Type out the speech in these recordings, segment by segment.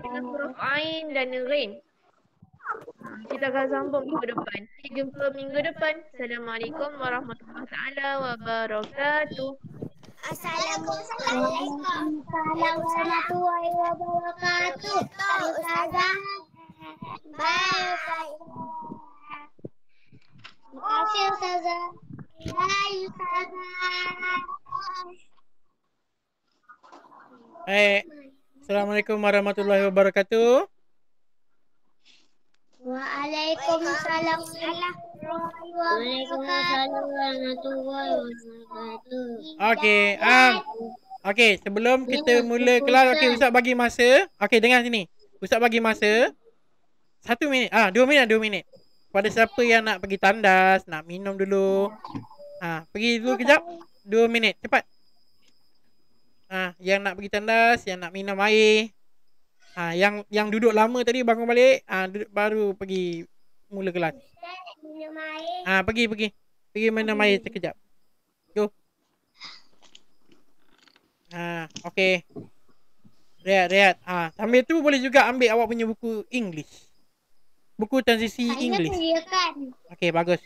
dengan huruf Ain dan Rin. Kita akan sambung minggu depan. Kita jumpa minggu depan. Assalamualaikum warahmatullahi taala wabarakatuh. Assalamualaikum warahmatullahi wabarakatuh. Ustazah. Bye. Terima kasih Ustazah. Bye Ustazah. Baik. Assalamualaikum warahmatullahi wabarakatuh. Waalaikumsalam warahmatullahi wabarakatuh. Okey, um, okey, sebelum kita mula kelas, okey Ustaz bagi masa. Okey, dengar sini. Ustaz bagi masa. Satu minit. Ah, dua minit, dua minit. Pada siapa yang nak pergi tandas, nak minum dulu. Ah, pergi dulu kejap. Dua minit, cepat. Ah, yang nak pergi tandas, yang nak minum air. Ah, yang yang duduk lama tadi bangun balik, ah duduk, baru pergi mula kelas. Minum air. Ah, pergi pergi. Pergi minum air sekejap. Go. Ah, okey. Rehat, rehat. Ah, sambil tu boleh juga ambil awak punya buku English. Buku transisi Saya English. sediakan. Okey, bagus.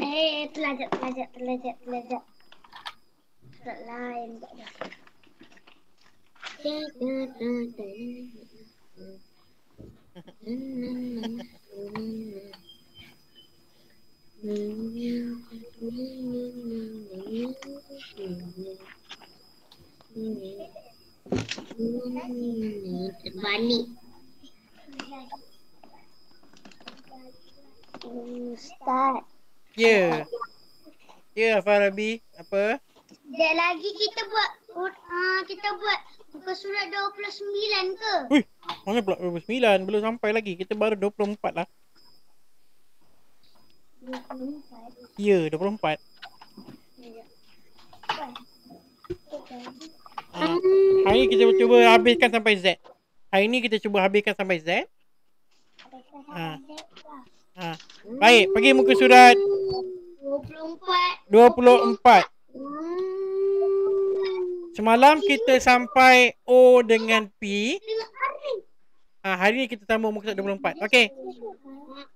Eh, telajak, telajak, telajak, telajak. Tak lain tak ada. Terbalik. Ustaz. Ya. Ya, Farabi. Apa? Sekejap lagi kita buat uh, kita buat muka surat 29 ke? Ui, mana pula 29? Belum sampai lagi. Kita baru 24 lah. 24. Ya, 24. Ah, hari ni kita cuba habiskan sampai Z. Hari ni kita cuba habiskan sampai Z. Ah. Ha. Baik, pergi muka surat 24. 24. Hmm. Semalam kita sampai O dengan P. Ha, hari ni kita tambah muka surat 24. Okey.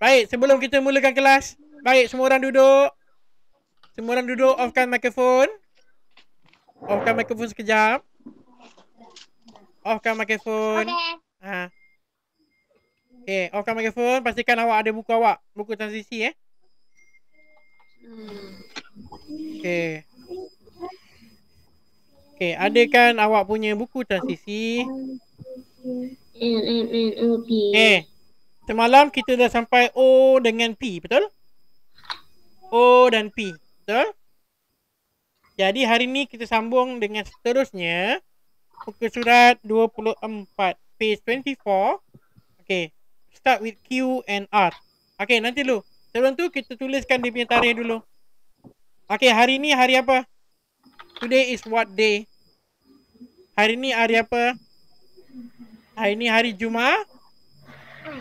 Baik, sebelum kita mulakan kelas. Baik, semua orang duduk. Semua orang duduk, offkan mikrofon. Offkan mikrofon sekejap. Offkan mikrofon. Okey. Ha. Okay, offkan mikrofon. Pastikan awak ada buku awak. Buku transisi eh. Okay. Okay, ada kan awak punya buku transisi? N M N O P. Okay. Semalam kita dah sampai O dengan P, betul? O dan P, betul? Jadi hari ni kita sambung dengan seterusnya muka surat 24, page 24. Okay, start with Q and R. Okay, nanti dulu. Sebelum tu kita tuliskan dia punya tarikh dulu. Okay, hari ni hari apa? Today is what day? Hari ni hari apa? Hari ni hari Jumaat.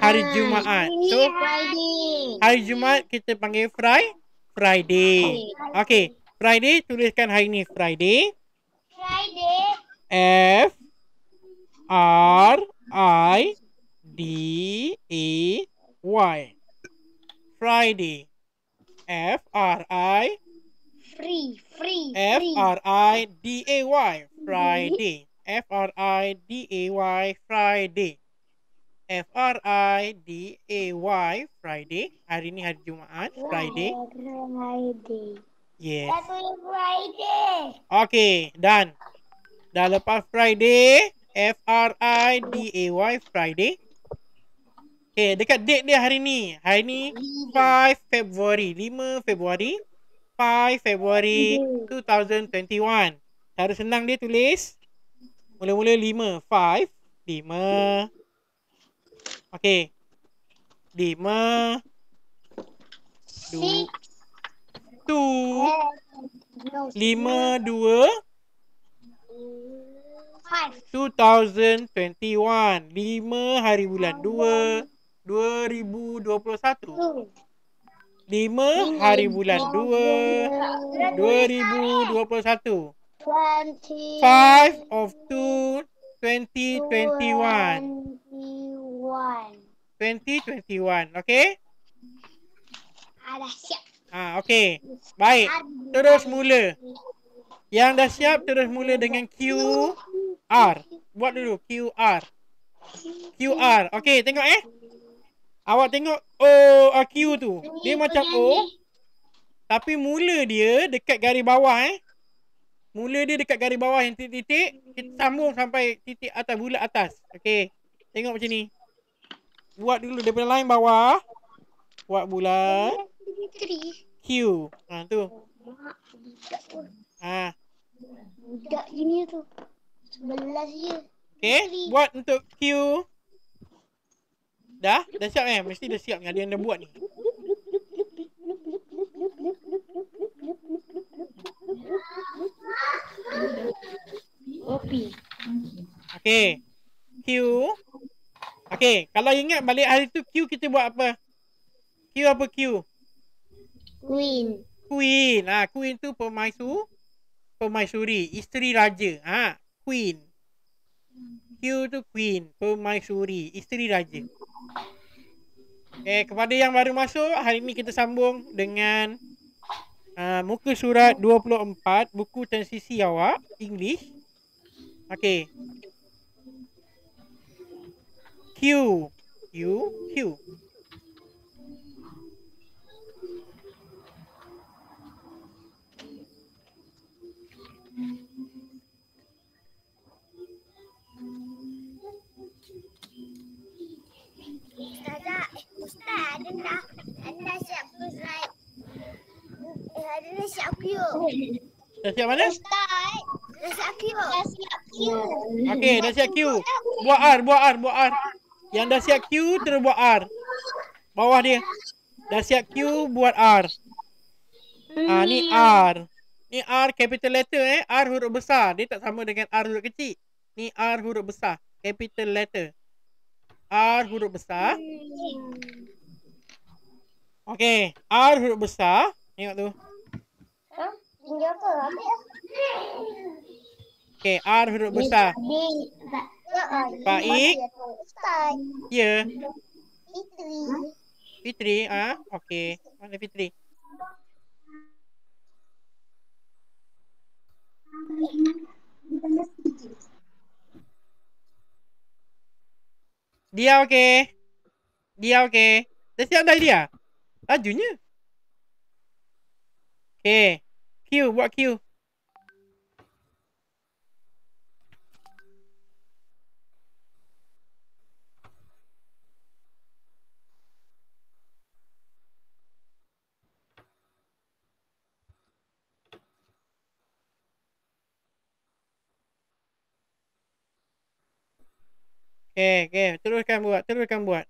Hari Jumaat. So, Friday. hari Jumaat kita panggil Fri Friday. Okay, Friday tuliskan hari ni Friday. Friday. F R I D A Y. Friday. F R I Free. Free. F. R I D A Y. Friday. F R I D A Y. Friday. F R I D A Y. Friday. Hari ni hari Jumaat. Friday. Friday. Yes. Tulis Friday. Okay, done. Dah lepas Friday, F R I D A Y Friday. Okay, dekat date dia hari ni. Hari ni 5 February, 5 Februari. 5 February 2021. Cara senang dia tulis mula-mula 5, 5, 5. Okay. 5 2 2 No. lima dua Five. 2021 lima hari bulan dua 2021 Two. 5 hari bulan 2 2021. 20. 5 of 2 2021. 21. 2021. Okay? Ah, dah siap. Ha, okay. Baik. Terus mula. Yang dah siap terus mula dengan QR. Buat dulu QR. QR. Okay, tengok eh. Awak tengok O uh, Q tu. Dia macam O. Tapi mula dia dekat garis bawah eh. Mula dia dekat garis bawah yang titik-titik. Kita sambung sampai titik atas bulat atas. Okay. Tengok macam ni. Buat dulu daripada line bawah. Buat bulat. Q. Ha tu. Ha. Budak gini tu. Sebelas je. Okay. Buat untuk Q. Dah? Dah siap eh? Mesti dah siap ni. Ada yang dah buat ni. Kopi. Okay. Q. Okay. Kalau ingat balik hari tu Q kita buat apa? Q apa Q? Queen. Queen. Ah, ha, Queen tu pemaisu. Pemaisuri. Isteri raja. Ha, Queen. Q tu Queen. Pemaisuri. Isteri raja. Okay, kepada yang baru masuk, hari ni kita sambung dengan uh, muka surat 24, buku transisi awak, English. Okay. Q. Q. Q. Ustaz, dah, siap slide. Ada dah siap queue. Dah siap mana? Ustaz, dah siap queue. Dah siap queue. Okay, dah siap Q. Buat R, buat R, buat R. Yang dah siap Q, terus buat R. Bawah dia. Dah siap Q, buat R. Ah, ni R. Ni R capital letter eh. R huruf besar. Dia tak sama dengan R huruf kecil. Ni R huruf besar. Capital letter. R huruf besar. Okay. R huruf besar. Tengok tu. Ha? Tinggal apa? Ambil. Okay. R huruf besar. Baik. Ya. Fitri. Fitri. Ah, okay. Mana Fitri? Dia okey. Dia okey. Dah siap dah dia? Lajunya. Okey. Q, buat Q. Okey, okey. Teruskan buat, teruskan buat.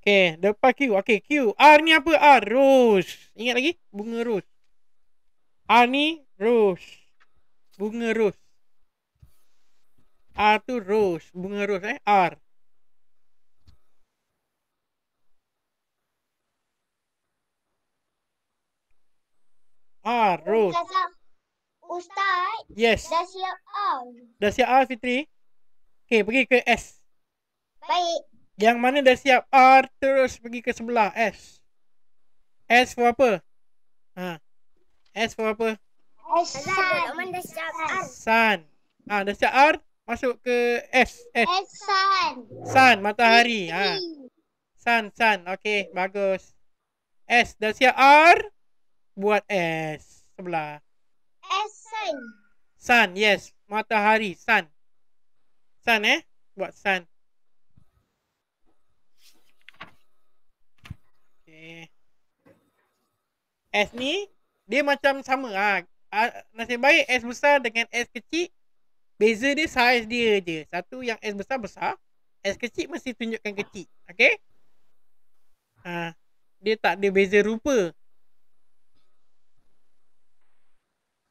Okey, lepas Q. Okey, Q. R ni apa? R. Rose. Ingat lagi? Bunga rose. R ni rose. Bunga rose. R tu rose. Bunga rose eh. R. R. Rose. Ustaz, Yes. dah siap out. Dah siap R, Fitri? Okey, pergi ke S. Baik. Yang mana dah siap R terus pergi ke sebelah S. S for apa? Ha. S for apa? Ustazah, Rahman dah siap out. Sun. Ha, dah siap R masuk ke S. S. Esan. Sun, matahari. Ha. Sun, sun. Okey, bagus. S dah siap R. Buat S sebelah. Esan. Sun, yes. Matahari, sun. Sun eh. Buat sun. Okay. S ni dia macam sama ah. Ha. Nasib baik S besar dengan S kecil beza dia saiz dia je. Satu yang S besar besar, S kecil mesti tunjukkan kecil. Okay? Ha. Dia tak ada beza rupa.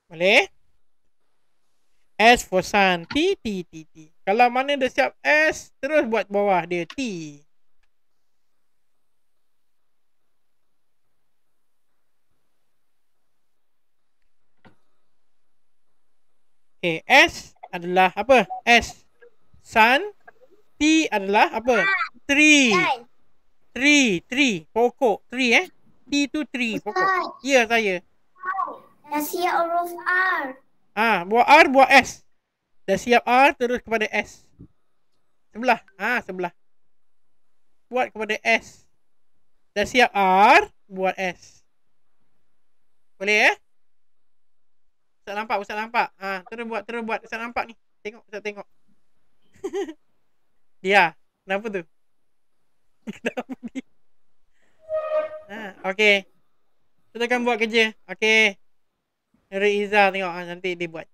Boleh? S for sun. T, T, T, T. Kalau mana dah siap S, terus buat bawah dia. T. Okay, S adalah apa? S. Sun. T adalah apa? Tree. Tree. Tree. Pokok. Tree eh. T tu tree. Pokok. Ya saya. Dah siap huruf R. Ah, buat R, buat S. Dah siap R, terus kepada S. Sebelah. Ah, sebelah. Buat kepada S. Dah siap R, buat S. Boleh eh? Ustaz nampak, Ustaz nampak. Ah, terus buat, terus buat. Ustaz nampak ni. Tengok, Ustaz tengok. Dia. Kenapa tu? Kenapa dia? Ah, okey. Kita akan buat kerja. Okey. Nuri Izzah tengok ah, nanti dia buat.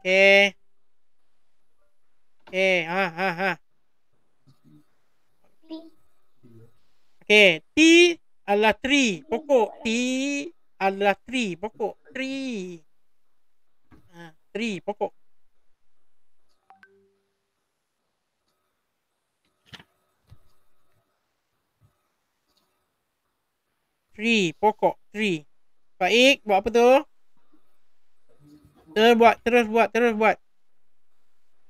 Okey. Okey, ha ha ha. P. Okey, T adalah tree, pokok. T adalah tree, pokok. Tree. Ha, tree, pokok. Tree, pokok, tree. Baik, buat apa tu? Terus buat, terus buat, terus buat.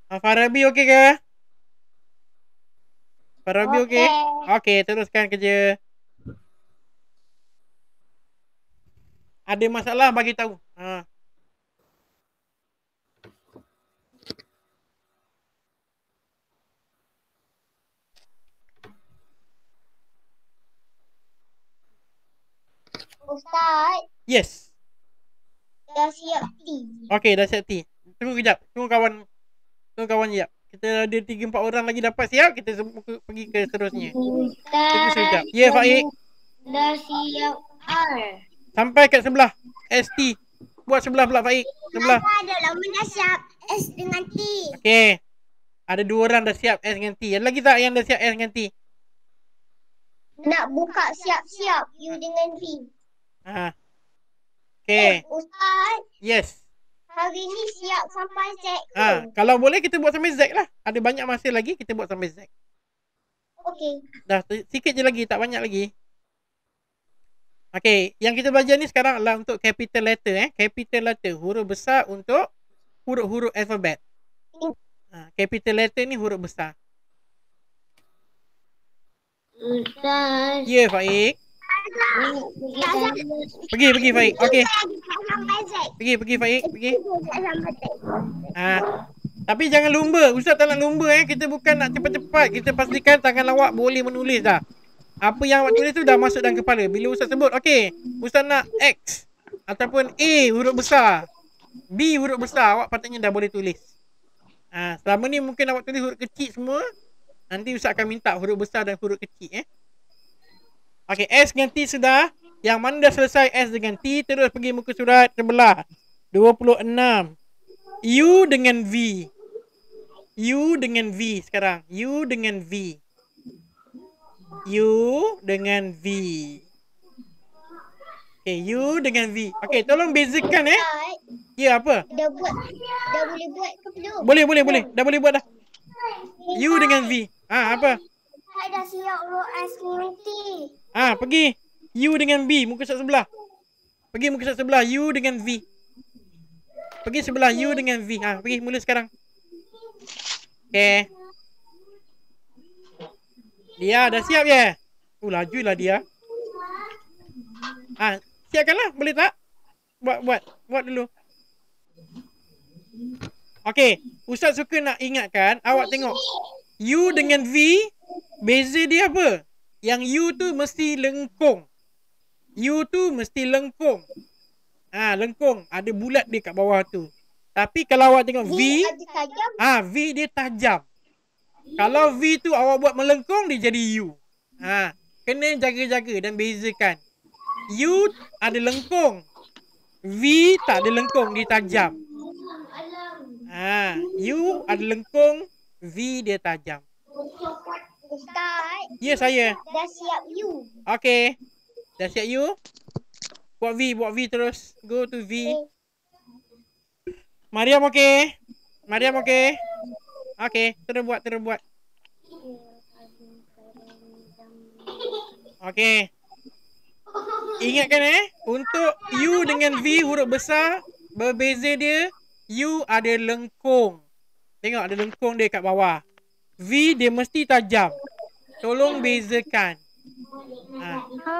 Ah, Farabi okey ke? Farabi okey? Okey, teruskan kerja. Ada masalah bagi tahu. Ha. Ustaz. Yes. Dah siap T. Okey, dah siap T. Tunggu kejap. Tunggu kawan. Tunggu kawan siap. Kita ada 3 4 orang lagi dapat siap, kita semua pergi ke seterusnya. Tunggu Ustaz. sekejap. Ya, Faik. Dah siap R. Sampai kat sebelah. ST. Buat sebelah pula Faik. Sebelah. ada lama dah siap S dengan T. Okey. Ada dua orang dah siap S dengan T. Ada lagi tak yang dah siap S dengan T? Nak buka siap-siap U dengan V. Ha. Okey. Ustaz, Yes. hari ni siap sampai Z? Ha, kalau boleh kita buat sampai Z lah. Ada banyak masa lagi kita buat sampai Z. Okey. Dah sikit je lagi, tak banyak lagi. Okey, yang kita belajar ni sekarang adalah untuk capital letter eh. Capital letter, huruf besar untuk huruf-huruf alfabet. Ha, capital letter ni huruf besar. Ustaz. Ya, Faik. Pergi, pergi Faik. Okey, pergi, pergi Faik, pergi. Ha. Tapi jangan lumba. Ustaz tak nak lumba eh. Kita bukan nak cepat-cepat. Kita pastikan tangan awak boleh menulis dah. Apa yang awak tulis tu dah masuk dalam kepala. Bila Ustaz sebut, okey. Ustaz nak X. Ataupun A huruf besar. B huruf besar. Awak patutnya dah boleh tulis. Ha, selama ni mungkin awak tulis huruf kecil semua. Nanti Ustaz akan minta huruf besar dan huruf kecil eh. Okey, S dengan T sudah. Yang mana dah selesai S dengan T, terus pergi muka surat sebelah. 26. U dengan V. U dengan V sekarang. U dengan V. U dengan V. Okay, U dengan V. Okay, tolong bezakan eh. Ya, apa? dah buat, dah boleh buat ke belum? Boleh, boleh, boleh. Dah boleh buat dah. U dengan V. Ah, apa? Saya dah siap huruf S dengan T. Ah, pergi. U dengan V. Muka surat sebelah. Pergi muka surat sebelah. U dengan V. Pergi sebelah U dengan V. Ah, pergi mula sekarang. Okay. Dia dah siap ya? Oh, laju lah dia. Ah, siapkanlah. Boleh tak? Buat, buat. Buat dulu. Okay. Ustaz suka nak ingatkan. Awak tengok. U dengan V. Beza dia apa? Yang U tu mesti lengkung. U tu mesti lengkung. Ah, ha, lengkung. Ada bulat dia kat bawah tu. Tapi kalau awak tengok V, ah ha, V dia tajam. Kalau V tu awak buat melengkung dia jadi U. Ha, kena jaga-jaga dan bezakan. U ada lengkung. V tak ada lengkung, dia tajam. Ha, U ada lengkung, V dia tajam. Ustaz, Ya saya. dah siap U. Okay. Dah siap you? Buat V, buat V terus. Go to V. Mariam okay? Mariam okay? Okay, terus buat, terus buat. Okay. Ingatkan eh, untuk U dengan V huruf besar, berbeza dia U ada lengkung. Tengok ada lengkung dia kat bawah. V dia mesti tajam. Tolong bezakan. Ha.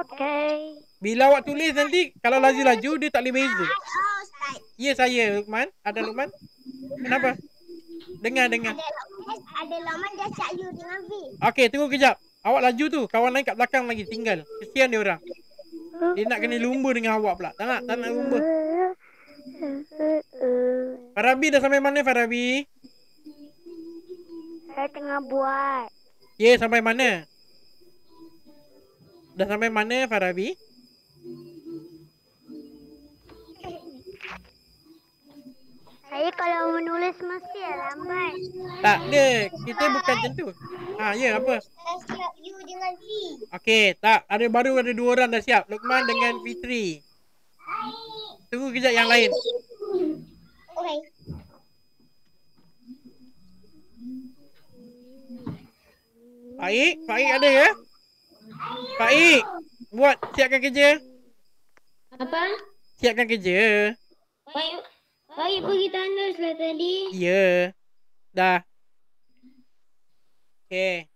Okay. Bila awak tulis nanti kalau laju-laju dia tak boleh beza. Ya saya Lukman. Ada Lukman? Kenapa? Dengar dengar. Ada Lokman, ada Lokman dia siap you dengan V. Okey, tunggu kejap. Awak laju tu. Kawan lain kat belakang lagi tinggal. Kesian dia orang. Dia nak kena lumba dengan awak pula. Tak nak, tak nak lumba. Farabi dah sampai mana Farabi? Saya tengah buat. Ya, sampai mana? Dah sampai mana Farabi? Saya kalau menulis mesti lambat. Tak ada. Kita bukan macam tu. Ha, ya apa? Saya siap you dengan V. Okey, tak. Ada baru ada dua orang dah siap. Lukman dengan Fitri. Tunggu kejap yang lain. Okay. Faik, Faik ada ya? Faik, buat siapkan kerja. Apa? Siapkan kerja. Baik, baik pergi tandus lah tadi. Ya. Dah. Okey.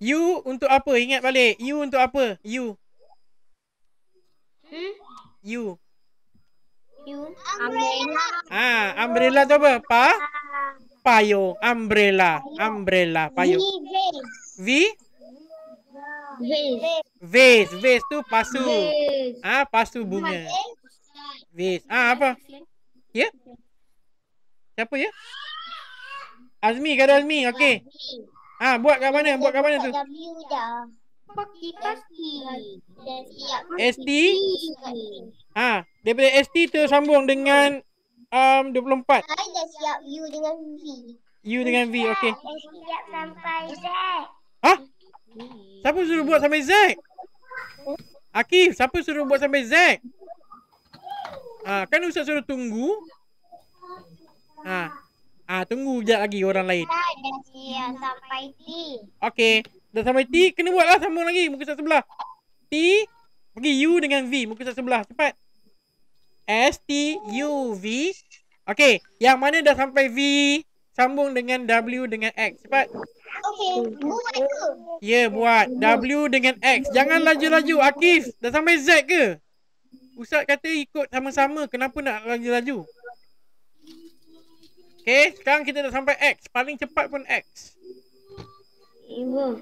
U untuk apa? Ingat balik. U untuk apa? U. Hmm? U. You? Umbrella. Ah, umbrella tu apa? Pa? Payung. Umbrella. Umbrella. Payung. V. V? Vase. Vase. Vase tu pasu. Vase. Ah, pasu bunga. Vase. Ah, apa? Ya? Siapa ya? Azmi, kata Azmi. Okey. Ah, buat kat mana? Buat kat mana tu? W dah. Kaki. ST. Ah, daripada ST tu sambung dengan um 24. Saya dah siap U dengan V. U dengan V. Okey. Siap sampai Z. Hah? Siapa suruh buat sampai Z? Akif, siapa suruh buat sampai Z? Ah, kan Ustaz suruh tunggu. Ah. Ah, tunggu je lagi orang lain. Dah siap sampai T. Okey. Dah sampai T, kena buat lah sambung lagi muka Ustaz sebelah. T, pergi U dengan V muka Ustaz sebelah. Cepat. S, T, U, V. Okey, yang mana dah sampai V, sambung dengan W dengan X. Cepat. Okey, buat ke? Ya, buat. W dengan X. Jangan laju-laju. Akif, dah sampai Z ke? Ustaz kata ikut sama-sama. Kenapa nak laju-laju? Okey, sekarang kita dah sampai X. Paling cepat pun X. Ibu.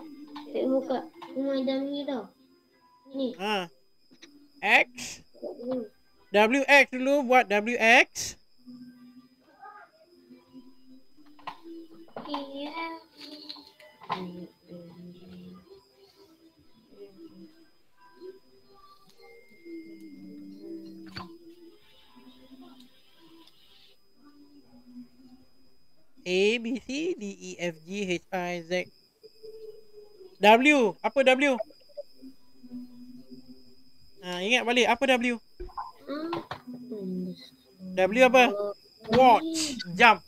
Saya buka rumah Dami tau. Ni. Ha. X. WX dulu buat WX. Iya. A, B, C, D, E, F, G, H, I, Z. W. Apa W? Ha, ingat balik. Apa W? W apa? Watch. Jump.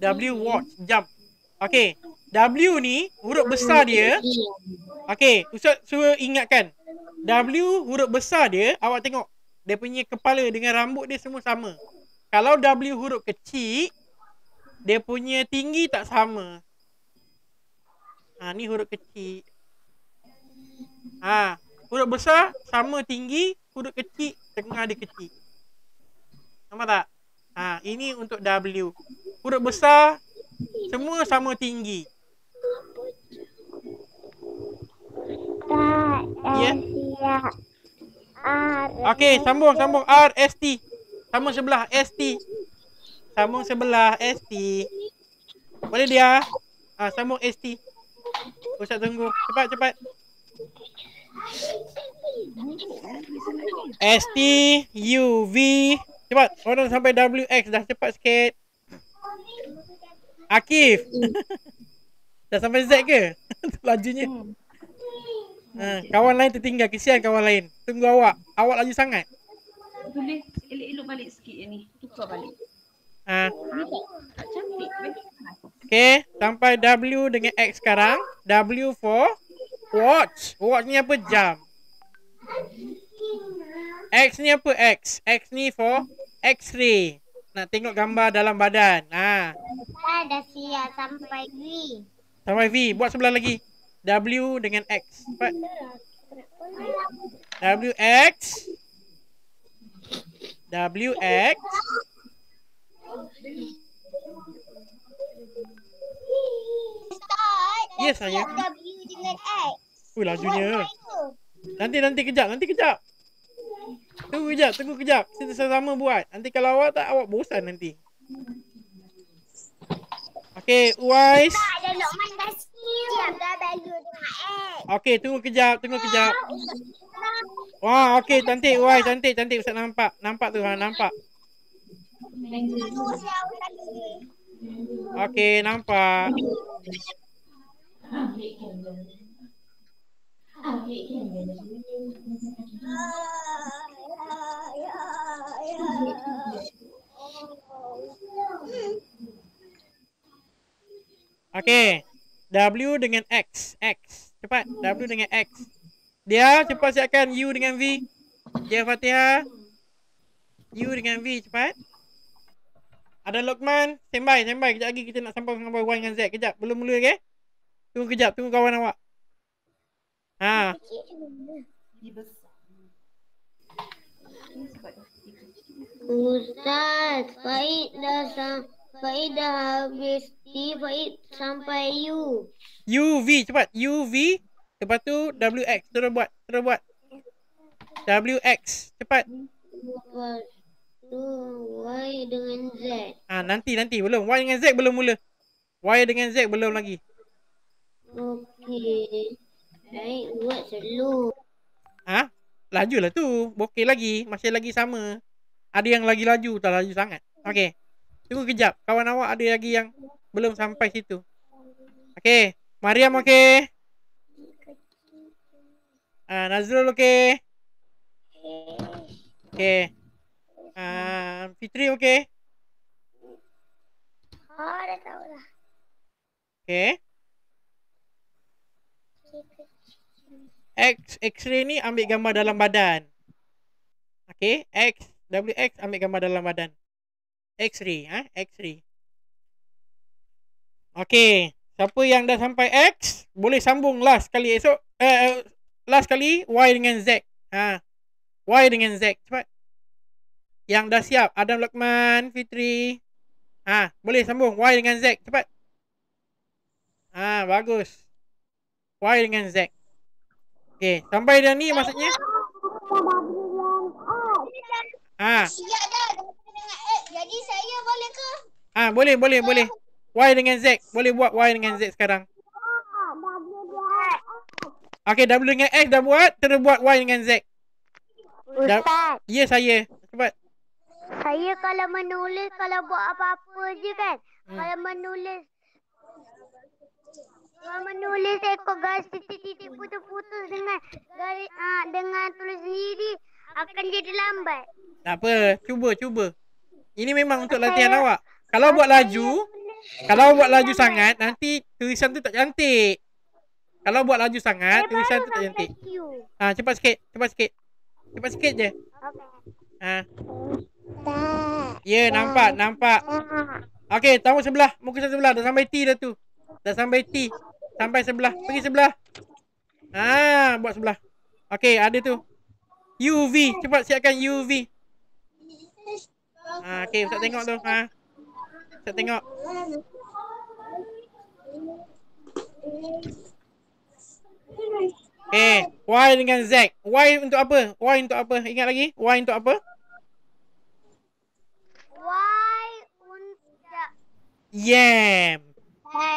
W watch. Jump. Okay. W ni huruf besar dia. Okay. Ustaz suruh ingatkan. W huruf besar dia. Awak tengok. Dia punya kepala dengan rambut dia semua sama. Kalau W huruf kecil. Dia punya tinggi tak sama. Ha, ni huruf kecil. Ha, huruf besar sama tinggi, huruf kecil tengah dia kecil. Nampak tak? Ha, ini untuk W. Huruf besar semua sama tinggi. Ya. R. Okey, sambung sambung R S T. Sambung sebelah S T. Sambung sebelah S T. Boleh dia? Ah, sambung S T. Ustaz tunggu. Cepat cepat. S T U V. Cepat. Orang sampai W X dah cepat sikit. Akif. dah sampai Z ke? Lajunya. Ha, kawan lain tertinggal. Kesian kawan lain. Tunggu awak. Awak laju sangat. Boleh elok-elok balik sikit yang ni. Tukar balik. Ha. Bagi Okay. Sampai W dengan X sekarang. W for watch. Watch ni apa? Jam. X ni apa? X. X ni for X-ray. Nak tengok gambar dalam badan. Ha. Dah siap sampai V. Sampai V. Buat sebelah lagi. W dengan X. Cepat. W X. Yes, saya. W dengan X. Ui, lajunya. Nanti, nanti kejap. Nanti kejap. Tunggu kejap. Tunggu kejap. Kita sama-sama buat. Nanti kalau awak tak, awak bosan nanti. Okay, Uwais. Okay, tunggu kejap. Tunggu kejap. Wah, okay. Cantik, Uwais. Cantik, cantik. Ustaz nampak. Nampak tu. Ha, nampak. Okay, nampak. Okay. W dengan X. X. Cepat. W dengan X. Dia cepat siapkan U dengan V. Dia Fatihah. U dengan V cepat. Ada Lokman. Standby, standby. Kejap lagi kita nak sampai sampai Y dengan Z. Kejap. Belum mula ke? Tunggu kejap. Tunggu kawan awak. Ha. Ustaz, Faid dah sam Faid dah habis T, Faid sampai U. U V cepat. U V. Lepas tu W X. Terus buat. Terus buat. W X. Cepat. Tu Y dengan Z. Ha, nanti nanti belum. Y dengan Z belum mula. Y dengan Z belum lagi. Okey. Baik, buat selalu. Ha? Laju lah tu. Bokeh lagi. Masih lagi sama. Ada yang lagi laju. Tak laju sangat. Okey. Tunggu kejap. Kawan awak ada lagi yang belum sampai situ. Okey. Mariam okey. Ah, Nazrul okey. Okey. Ah, Fitri okey. Oh, dah tahu lah. Okey. X X-ray ni ambil gambar dalam badan. Okey, X WX ambil gambar dalam badan. X-ray, ha? X-ray. Okey, siapa yang dah sampai X, boleh sambung last kali esok. Eh, eh last kali Y dengan Z. Ha. Y dengan Z, cepat. Yang dah siap, Adam Lokman, Fitri. Ha, boleh sambung Y dengan Z, cepat. Ha, bagus. Y dengan Z. Okey, sampai dah ni maksudnya. Ha, Siap dah dengan X. Jadi saya boleh ke? ha boleh boleh boleh. Y dengan Z, boleh buat Y dengan Z sekarang. Okey, W dengan X dah buat, terus buat Y dengan Z. Ustaz, Ya saya. Cepat. Saya kalau menulis, kalau buat apa-apa je kan. Hmm. Kalau menulis kalau menulis ekor garis titik-titik putus-putus dengan garis ah dengan tulis sendiri akan jadi lambat. Tak apa, cuba cuba. Ini memang untuk latihan awak. Kalau buat laju, kalau buat laju sangat nanti tulisan tu tak cantik. Kalau buat laju sangat, tulisan tu tak cantik. Q. Ha, cepat sikit, cepat sikit. Cepat sikit je. Okey. Ha. Tak. Ya, nampak, nampak. Okey, tamu sebelah. Muka sebelah. Dah sampai T dah tu. Dah sampai T. Sampai sebelah. Pergi sebelah. Ha, buat sebelah. Okey, ada tu. UV. Cepat siapkan UV. Ha, okey, Ustaz tengok tu. Ha. Ustaz tengok. Okey, Y dengan Z. Y untuk apa? Y untuk apa? Ingat lagi? Y untuk apa? Y untuk Yam.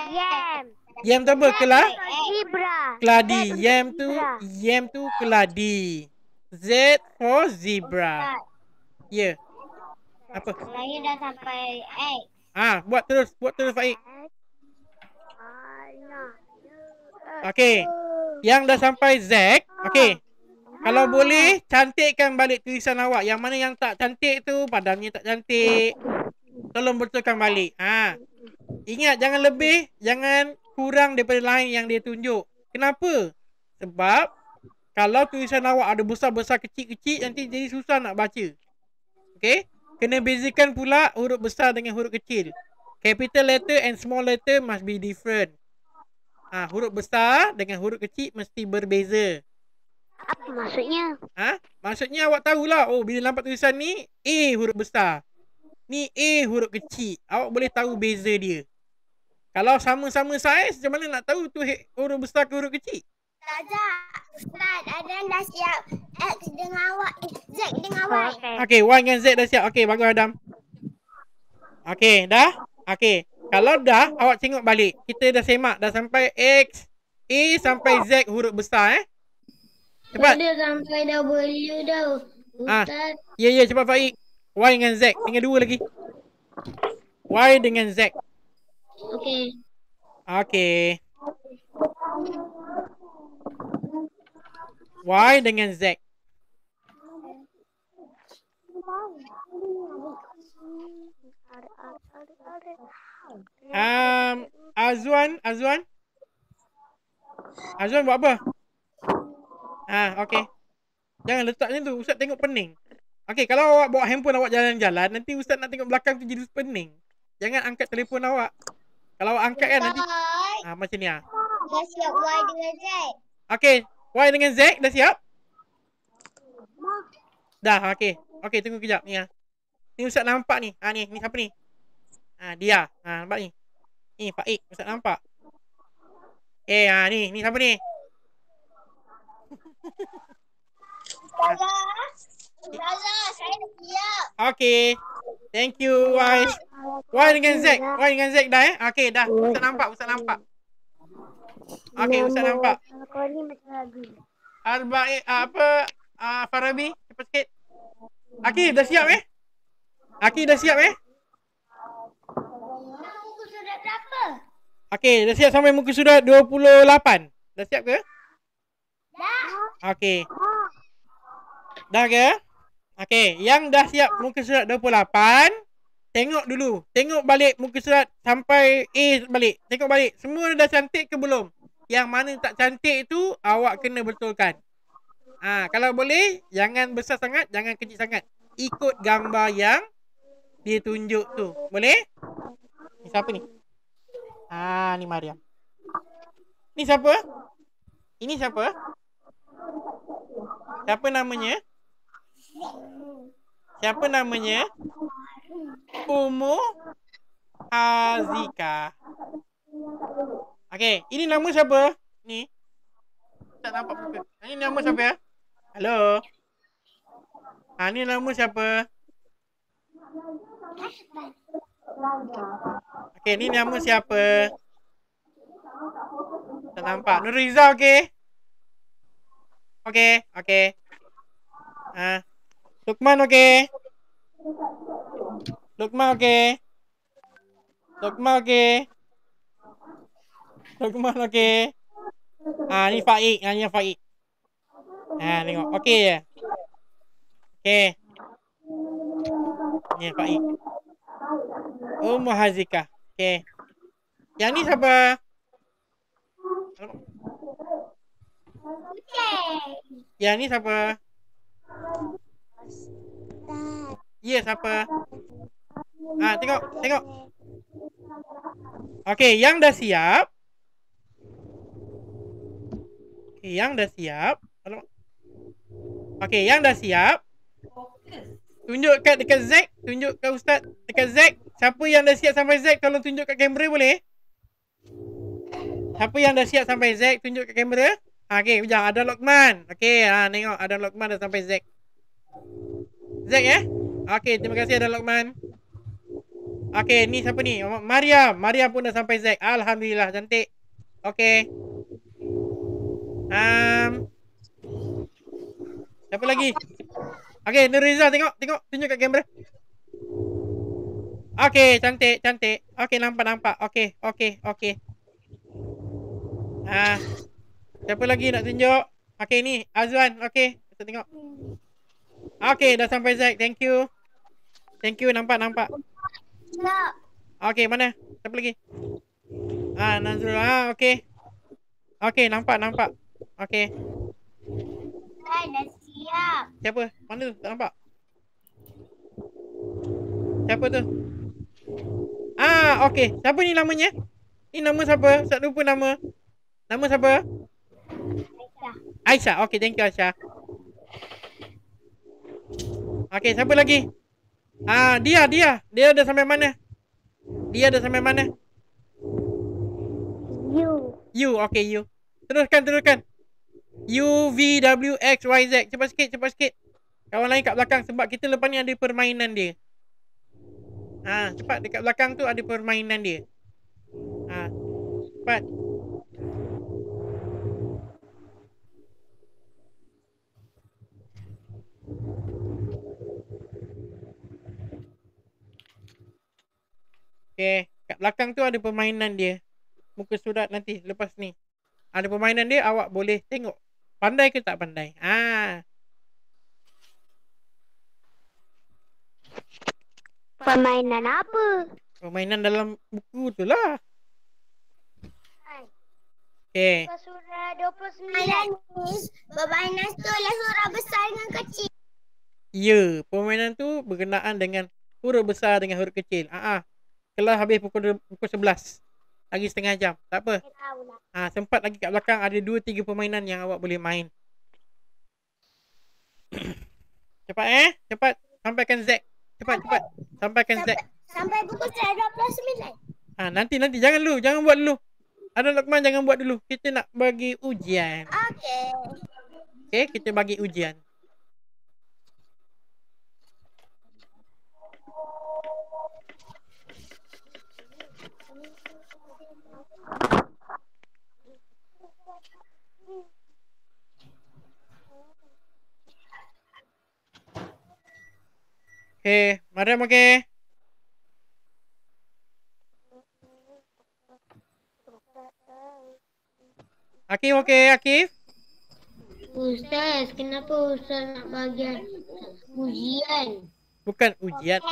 yam. Yam tu apa? Kelah? Zebra. Keladi. Yam tu yam tu keladi. Z for zebra. Ya. Apa? Saya dah sampai X. Ah, buat terus, buat terus Faik. Okey. Yang dah sampai Z, okey. Kalau boleh cantikkan balik tulisan awak. Yang mana yang tak cantik tu, padamnya tak cantik. Tolong betulkan balik. Ha. Ingat jangan lebih, jangan kurang daripada lain yang dia tunjuk. Kenapa? Sebab kalau tulisan awak ada besar-besar kecil-kecil nanti jadi susah nak baca. Okey? kena bezakan pula huruf besar dengan huruf kecil. Capital letter and small letter must be different. Ah, huruf besar dengan huruf kecil mesti berbeza. Apa maksudnya? Ha? Maksudnya awak tahulah. Oh, bila nampak tulisan ni, A huruf besar. Ni A huruf kecil. Awak boleh tahu beza dia. Kalau sama-sama saiz, macam mana nak tahu tu huruf besar ke huruf kecil? Ustazah, Ustaz, ada dah siap X dengan awak, Z dengan Y. Okay. Okey, Y dengan Z dah siap. Okey, bagus Adam. Okey, dah? Okey. Kalau dah, awak tengok balik. Kita dah semak. Dah sampai X, A sampai Z huruf besar eh. Cepat. Ada sampai W dah. Ah. Ustaz, Ya, ya, cepat Faik. Y dengan Z. Tinggal dua lagi. Y dengan Z. okey. Okey. Y dengan Z. Um, Azwan, Azwan. Azwan buat apa? Ah, okey. Jangan letaknya tu. Ustaz tengok pening. Okey, kalau awak bawa handphone awak jalan-jalan, nanti Ustaz nak tengok belakang tu jadi pening. Jangan angkat telefon awak. Kalau awak angkat kan nanti ah macam ni ah. dah siap Y dengan Z. Okey, Y dengan Z dah siap? Dah, okey. Okey, tunggu kejap ni ah. Ni Ustaz nampak ni. Ah ni, ni siapa ni? Ah dia. Ah nampak ni. Ni Pak Ik, Ustaz nampak. Eh, ah ni, ni siapa ni? Ustazah, saya dah siap. Okey. Thank you, Y. Y dengan Z. Y dengan Z dah eh? Okey, dah. Ustaz nampak, Ustaz nampak. Okey, Ustaz nampak. Kau ni macam lagu. Arba'i ah, apa? Ah Farabi, cepat sikit. Aki dah siap eh? Aki dah siap eh? Muka surat berapa? Okey, dah siap sampai muka surat 28. Dah siap ke? Dah. Okey. Dah ke? Okey, yang dah siap muka surat 28, tengok dulu. Tengok balik muka surat sampai A balik. Tengok balik. Semua dah cantik ke belum? Yang mana tak cantik tu awak kena betulkan. Ah, kalau boleh jangan besar sangat, jangan kecil sangat. Ikut gambar yang dia tunjuk tu. Boleh? Ni siapa ni? Ah, ni Mariam. Ni siapa? Ini siapa? Siapa namanya? Siapa namanya? Umu Hazika. Okey, ini nama siapa? Ni. Tak nampak muka. Ini nama siapa ya? Hello. Ha, ni nama siapa? Okey, ni nama siapa? Tak nampak. Nuriza okey? Okey, okey. Ha. Lukman okey? Lukman okey? Lukman okey? Lukman okey? Ah, ni Faik. Ah, ni Faik. Ha, tengok. Okey je. Okey. Ni Faik. Ummu Hazika. Okey. Yang ni siapa? Yang ni siapa? Ya, siapa? Ah, tengok, tengok. Okey, yang dah siap. Okey, yang dah siap. Okey, yang dah siap. Tunjuk kat dekat Z, tunjuk kat ustaz dekat Z. Siapa yang dah siap sampai Z tolong tunjuk kat kamera boleh? Siapa yang dah siap sampai Z tunjuk kat kamera? Ha, okey, kejap ada Lokman. Okey, ha tengok ada Lokman dah sampai Z. Z ya? Okey, terima kasih ada Lokman. Okey, ni siapa ni? Mariam. Mariam pun dah sampai Z. Alhamdulillah, cantik. Okey. Um, siapa lagi? Okey, Nuriza tengok, tengok, tunjuk kat kamera. Okey, cantik, cantik. Okey, nampak, nampak. Okey, okey, okey. Ah. Siapa lagi nak tunjuk? Okey ni, Azwan. Okey, kita tengok. Okey, dah sampai Zack. Thank you. Thank you, nampak, nampak. Tak. Okey, mana? Siapa lagi? Ah, Nazrul. Ah, okey. Okey, nampak, nampak. Okey. Saya dah siap. Siapa? Mana tu? Tak nampak. siapa tu? Ah, okey. Siapa ni namanya? Ni nama siapa? Tak lupa nama. Nama siapa? Aisyah. Okey, thank you Aisyah. Okey, siapa lagi? Ah, dia, dia. Dia dah sampai mana? Dia dah sampai mana? You. U, okey U. Teruskan, teruskan. U, V, W, X, Y, Z. Cepat sikit, cepat sikit. Kawan lain kat belakang sebab kita lepas ni ada permainan dia. Ha, cepat dekat belakang tu ada permainan dia. Ha, cepat. Okay, kat belakang tu ada permainan dia. Muka surat nanti lepas ni. Ada permainan dia awak boleh tengok. Pandai ke tak pandai? Ah. Permainan apa? Permainan dalam buku tu lah. Okay. Surah 29. Alanis, bermainan tu lah surah besar dengan kecil. Ya, permainan tu berkenaan dengan huruf besar dengan huruf kecil. Ah, ah. Kelas habis pukul pukul 11. Lagi setengah jam. Tak apa. Lah. Ha, sempat lagi kat belakang ada 2 3 permainan yang awak boleh main. cepat eh, cepat sampaikan Z. Cepat cepat sampaikan Z. Sampai pukul 29. Ha, nanti nanti jangan dulu, jangan buat dulu. Ada Luqman jangan buat dulu. Kita nak bagi ujian. Okey. Okey, kita bagi ujian. Okey, Mariam okey. Akif okey, Akif. Ustaz, kenapa Ustaz nak bagi ujian? Bukan ujian.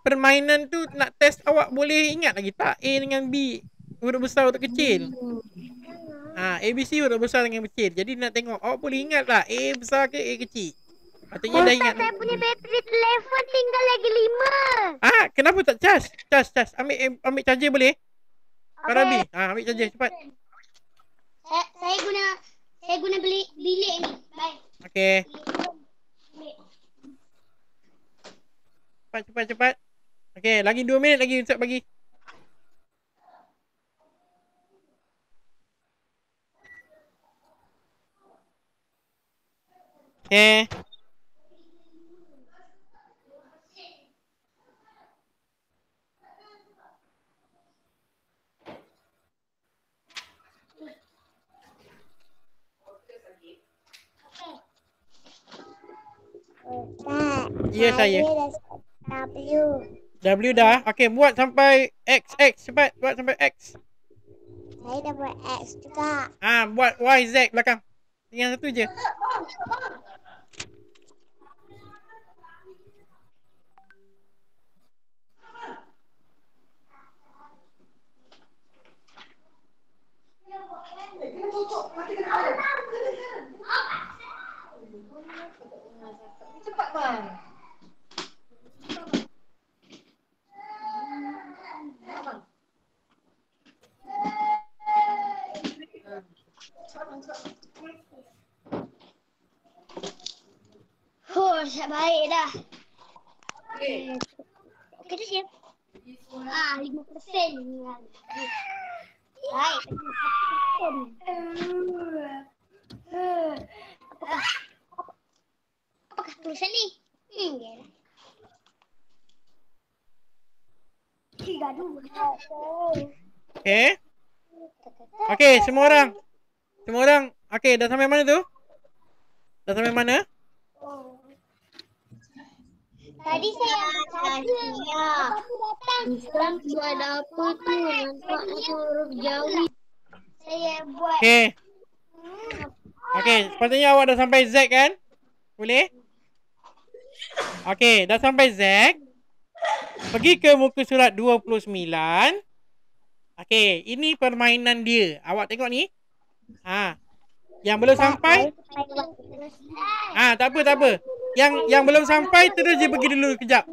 Permainan tu nak test awak boleh ingat lagi tak? A dengan B. Huruf besar huruf kecil. Ha, A, B, C huruf besar dengan kecil. Jadi nak tengok awak boleh ingat tak A besar ke A kecil? Patutnya dah ingat. saya punya bateri telefon tinggal lagi lima. Ah, kenapa tak charge? Charge, charge. Ambil eh, ambil charger boleh? Karabi. Ah, ambil charger cepat. Saya, saya guna saya guna beli bilik ni. Baik. Okey. Cepat, cepat, cepat. Okey, lagi 2 minit lagi Ustaz bagi. Okey. Ya, saya. W. W dah. Okey, buat sampai X X cepat buat sampai X. Saya dah buat X juga. Ah, buat Y Z belakang. Tinggal satu je. Huh, dah baik dah. Okey. Okey dah siap. Ah, 5% ni kan. Baik, 5%. Apakah apakah tulisan ni? Hmm, ya. Tiga dua. Okey. Okey, semua orang. Semua orang. Okey, dah sampai mana tu? Dah sampai mana? Tadi saya tadi ya. Bukan buat apa tu? Nampak huruf jauh. Saya buat Okey. Okey, sepatutnya awak dah sampai Z kan? Boleh? Okey, dah sampai Z. Pergi ke muka surat 29. Okey, ini permainan dia. Awak tengok ni. Ha. Yang belum sampai, ah tak apa tak apa. Yang yang belum sampai terus je pergi dulu kejap.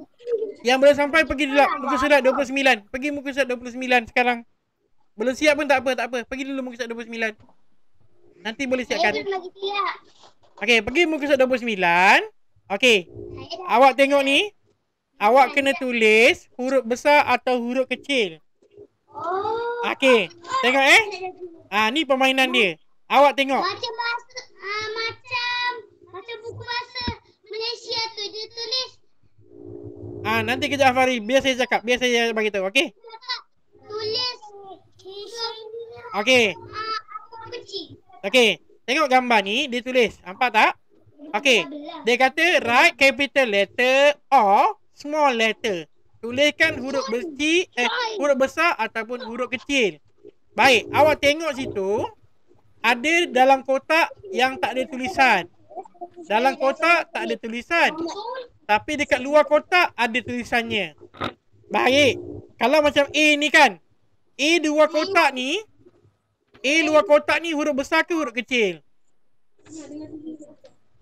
Yang boleh sampai pergi dulu muka surat 29. Pergi muka surat 29 sekarang. Belum siap pun tak apa, tak apa. Pergi dulu muka surat 29. Nanti boleh siapkan. belum. Okey, pergi muka surat 29. Okey, awak tengok ni. Awak kena tulis huruf besar atau huruf kecil. Oh. Okey, tengok eh. Ah, ni permainan dia. Awak tengok. Macam bahasa, ah, macam, macam buku bahasa Malaysia tu dia tulis Ah, nanti kejap Afari. Biar saya cakap. Biar saya bagi tahu. Okey. tulis Okey. ah. Okey. Tengok gambar ni. Dia tulis. Nampak tak? Okey. Dia kata write capital letter or small letter. Tuliskan huruf besi, eh, huruf besar ataupun huruf kecil. Baik, awak tengok situ. Ada dalam kotak yang tak ada tulisan. Dalam kotak tak ada tulisan. Tapi dekat luar kotak ada tulisannya. Baik. Kalau macam A ni kan. A dua kotak ni. A luar kotak ni huruf besar ke huruf kecil?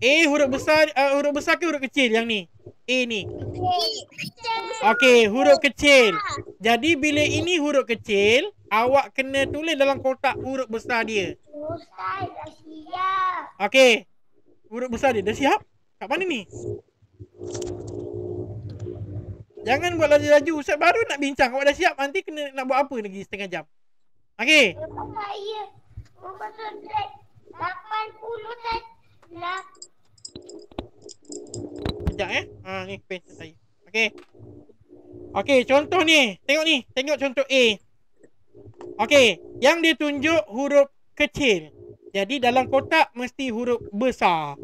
A huruf besar uh, huruf besar ke huruf kecil yang ni? A ni. Okey, huruf kecil. Jadi bila ini huruf kecil, awak kena tulis dalam kotak huruf besar dia. Ustaz dah siap. Okey. Huruf besar dia dah siap? Kat mana ni? Jangan buat laju-laju. Ustaz baru nak bincang. Awak dah siap. Nanti kena nak buat apa lagi setengah jam. Okey. Saya Profesor Zaid 80 dan nak Sekejap eh. Ha ni pen saya. Okey. Okey, contoh ni. Tengok ni. Tengok contoh A. Okey, yang dia tunjuk huruf kecil. Jadi dalam kotak mesti huruf besar.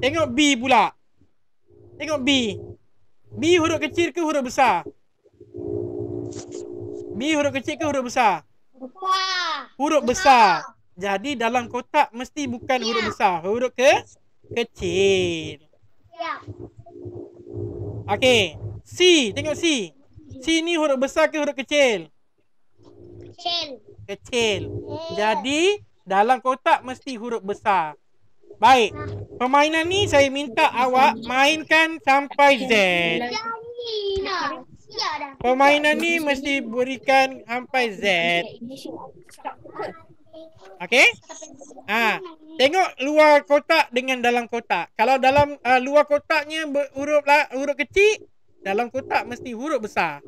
Tengok B pula. Tengok B. B huruf kecil ke huruf besar? B huruf kecil ke huruf besar? besar. Huruf besar. Jadi dalam kotak mesti bukan huruf besar. Huruf ke kecil. Siap. Okey. C. Tengok C. C ni huruf besar ke huruf kecil? Kecil. Kecil. Jadi dalam kotak mesti huruf besar. Baik. Permainan ni saya minta awak mainkan sampai Z. Permainan ni mesti berikan sampai Z. Okey? Ha, tengok luar kotak dengan dalam kotak. Kalau dalam uh, luar kotaknya huruf huruf kecil, dalam kotak mesti huruf besar.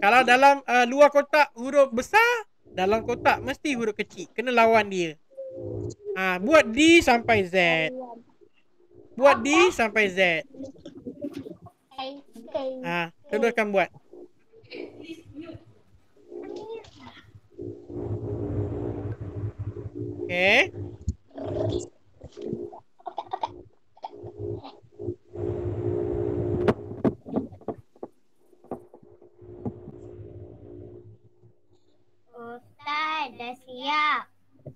Kalau dalam uh, luar kotak huruf besar, dalam kotak mesti huruf kecil. Kena lawan dia. Ha, buat D sampai Z. Buat D sampai Z. Ha, teruskan buat. Okey. Ustaz dah siap.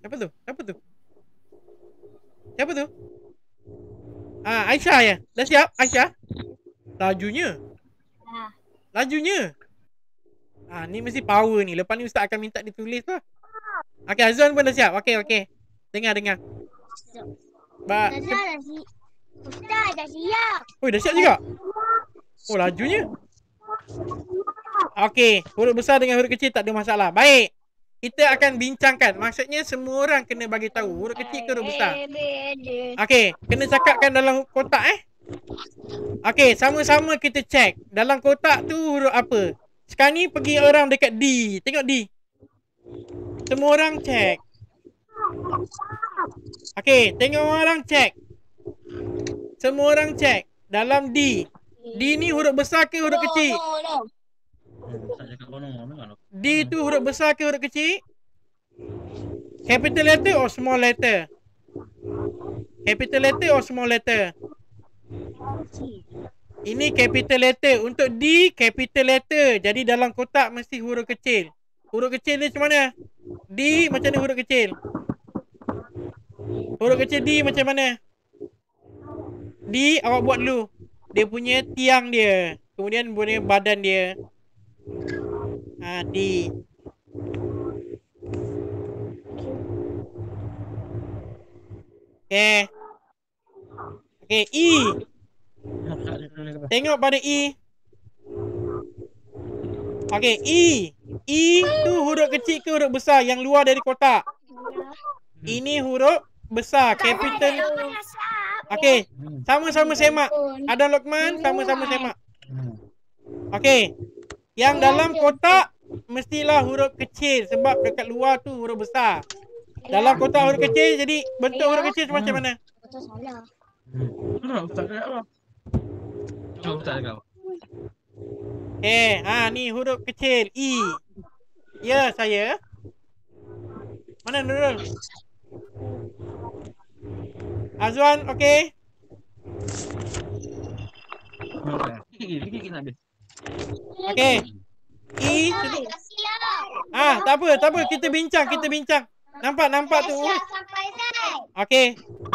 Siapa tu? Siapa tu? Siapa tu? Ah, Aisyah ya. Dah siap Aisyah? Lajunya. Dah. Lajunya. Ah, ni mesti power ni. Lepas ni ustaz akan minta ditulis tu. Okey, Azwan pun dah siap. Okey, okey. Dengar, dengar. Ba, dah siap. Ustaz dah siap. oh, dah siap juga. Oh, lajunya. Okey, huruf besar dengan huruf kecil tak ada masalah. Baik. Kita akan bincangkan. Maksudnya semua orang kena bagi tahu huruf kecil ke huruf besar. Okey, kena cakapkan dalam kotak eh. Okey, sama-sama kita check. Dalam kotak tu huruf apa? Sekarang ni pergi orang dekat D. Tengok D. Semua orang check. Okey, tengok orang check. Semua orang check. Dalam D. D ni huruf besar ke huruf kecil? No, no. Tak D tu huruf besar ke huruf kecil? Capital letter or small letter? Capital letter or small letter? Ini capital letter. Untuk D, capital letter. Jadi dalam kotak mesti huruf kecil. Huruf kecil ni macam mana? D macam mana huruf kecil? Huruf kecil D macam mana? D awak buat dulu. Dia punya tiang dia. Kemudian punya badan dia. Ha, D. Okay. Okay, E. Tengok pada E. Okey, E. E tu huruf kecil ke huruf besar yang luar dari kotak? Ini huruf besar, capital. Hmm. sama-sama semak. Ada Lokman, sama-sama semak. Hmm. Yang dalam kotak mestilah huruf kecil sebab dekat luar tu huruf besar. Dalam kotak huruf kecil jadi bentuk huruf kecil macam mana? Betul salah. Hmm. Kenapa Ustaz cakap apa? Cuba Ustaz cakap. Okey, ha ni huruf kecil E. Ya, saya. Mana Nurul? Azwan, okey. Fikir kita habis. Okey. E tu. Ah, tak apa, tak apa. Kita bincang, kita bincang. Nampak, nampak tu. Zai. Okey.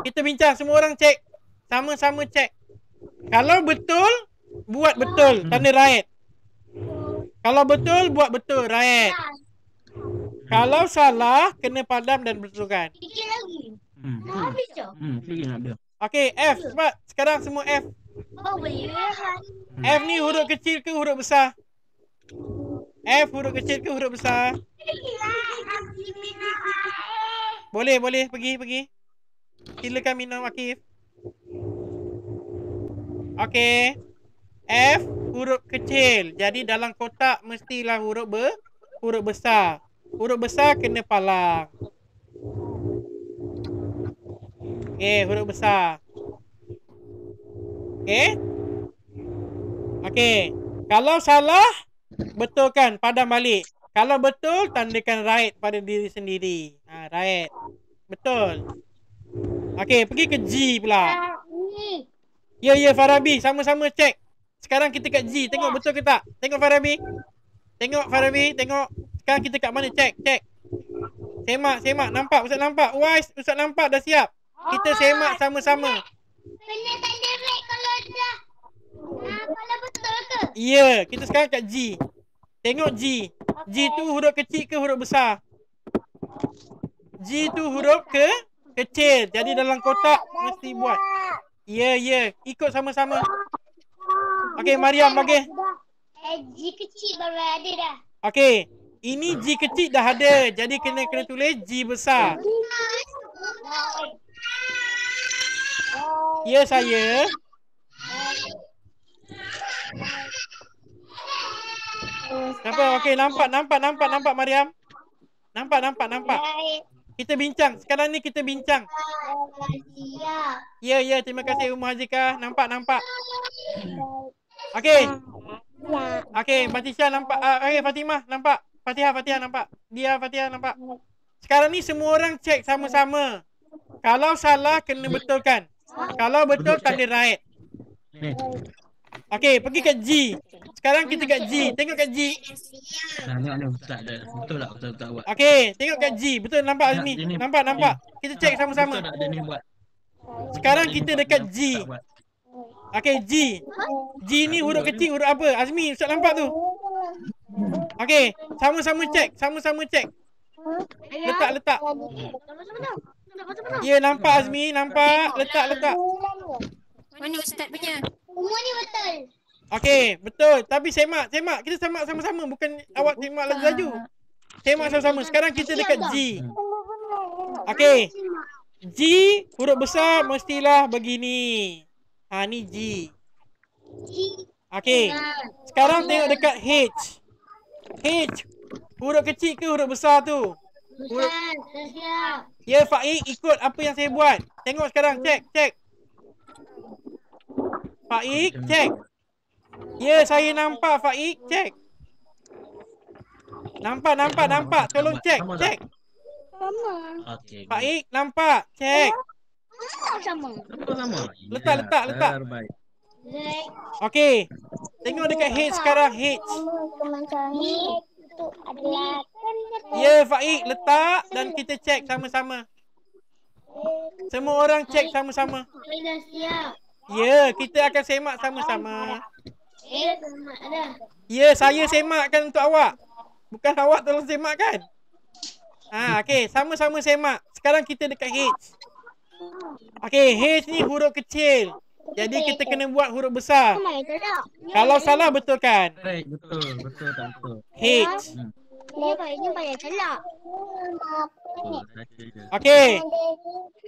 Kita bincang semua orang cek. Sama-sama cek. Kalau betul, buat betul. Tanda right. Kalau betul, buat betul. Right. Kalau salah, kena padam dan betulkan. Fikir lagi. Hmm. Dah habis dah. Hmm, fikir nak habis. Okey, F. Cepat. Sekarang semua F. Oh. F ni huruf kecil ke huruf besar? F huruf kecil ke huruf besar? Boleh, boleh. Pergi, pergi. Silakan minum Akif. Okey. F huruf kecil. Jadi dalam kotak mestilah huruf ber, huruf besar. Huruf besar kena palang. Okey, huruf besar. Okey. Okey. Kalau salah, betulkan, padam balik. Kalau betul, tandakan right pada diri sendiri. Ha, right. Betul. Okey, pergi ke G pula. Ya, ya Farabi, sama-sama cek. Sekarang kita kat G, tengok betul ke tak? Tengok Farabi. Tengok Farabi, tengok. Sekarang kita kat mana? Cek, cek. Semak, semak. Nampak, Ustaz nampak. Wise, Ustaz nampak dah siap. Kita semak sama-sama. Kena tanda red. Betul ke? Ya, kita sekarang kat G. Tengok G. G tu huruf kecil ke huruf besar? G tu huruf ke kecil. Jadi dalam kotak mesti buat. Ya, ya. Ikut sama-sama. Okey, Mariam bagi. Eh, G kecil baru ada dah. Okey. Ini G kecil dah ada. Jadi kena kena tulis G besar. Ya, saya. Nampak? Okey, nampak, nampak, nampak, nampak Mariam. Nampak, nampak, nampak. Kita bincang. Sekarang ni kita bincang. Ya, ya. Terima kasih Umar Hazika. Nampak, nampak. Okey. Okey, Batisha nampak. Uh, okey, Fatimah nampak. Fatihah, Fatihah nampak. Dia, Fatihah nampak. Sekarang ni semua orang cek sama-sama. Kalau salah, kena betulkan. Kalau betul, tanda right. Ni. Okey, pergi kat G. Sekarang kita kat G. Tengok kat G. Nah, tengok ni Ustaz ada. Betul tak Ustaz tak buat? Okey, tengok kat G. Betul nampak Azmi? Nampak, nampak. Kita cek sama-sama. Betul tak dia ni buat? Sekarang kita dekat G. tak. Okey, G. G ni huruf kecil, huruf apa? Azmi, Ustaz nampak tu? Okey, sama-sama cek. Sama-sama cek. Letak, letak. Ya, nampak Azmi. Nampak. Letak, letak. Mana Ustaz punya? Semua ni betul. Okey, betul. Tapi semak, semak. Kita semak sama-sama. Bukan awak semak laju-laju. Semak sama-sama. Sekarang kita dekat G. Okey. G, huruf besar mestilah begini. Ha, ni G. Okey. Sekarang tengok dekat H. H. Huruf kecil ke huruf besar tu? Siap. Ya, Faik ikut apa yang saya buat. Tengok sekarang. Cek, cek. Faik, cek. Ya, saya nampak Faik. Cek. Nampak, nampak, nampak. Tolong cek, Sama cek. Okey. Faik, nampak. Cek. Sama. Sama? Letak, Ya, letak, letak. Terbaik. Okey. Tengok dekat H sekarang. H. Ni itu adalah Ya, Faik. Letak dan kita cek sama-sama. Semua orang cek sama-sama. Saya dah siap. Ya, kita akan semak sama-sama. Eh, sama dah. Ya, saya semakkan untuk awak. Bukan awak tolong semakkan. Ha, okey, sama-sama semak. Sekarang kita dekat H. Okey, H ni huruf kecil. Jadi kita kena buat huruf besar. Kalau salah betulkan. Correct, betul, betul tak betul. H. Betul, saja je. Okey.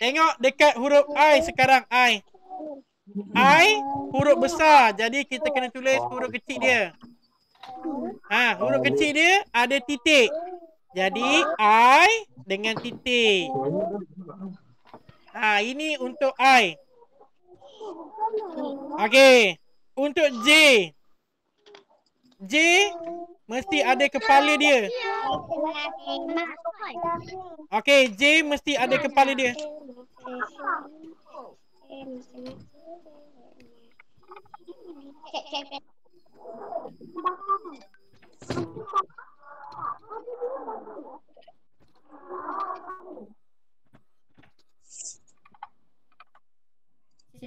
Tengok dekat huruf I sekarang I. I huruf besar. Jadi kita kena tulis huruf kecil dia. Ha, huruf kecil dia ada titik. Jadi I dengan titik. Ha, ini untuk I. Okey. Untuk J. J mesti ada kepala dia. Okey, J mesti ada kepala dia. Saya